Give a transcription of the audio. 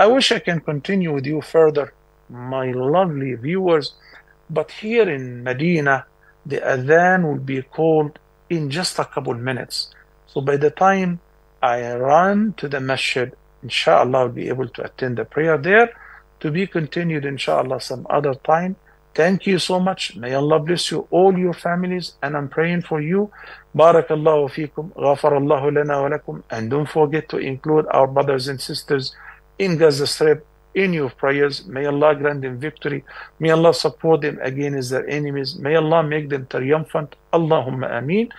I wish I can continue with you further, my lovely viewers, but here in Medina, the adhan will be called in just a couple minutes. So by the time I run to the masjid, inshallah, I'll be able to attend the prayer there. To be continued, inshallah, some other time. Thank you so much. May Allah bless you, all your families, and I'm praying for you. Barakallahu fikum, ghafarallahu lana wa lakum, and don't forget to include our brothers and sisters in Gaza Strip in your prayers. May Allah grant them victory. May Allah support them against their enemies. May Allah make them triumphant. Allahumma ameen.